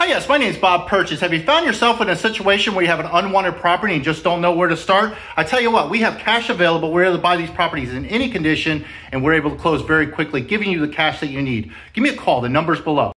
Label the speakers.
Speaker 1: Hi, yes, my name is Bob Purchase. Have you found yourself in a situation where you have an unwanted property and just don't know where to start? I tell you what, we have cash available. We're able to buy these properties in any condition and we're able to close very quickly, giving you the cash that you need. Give me a call. The number's below.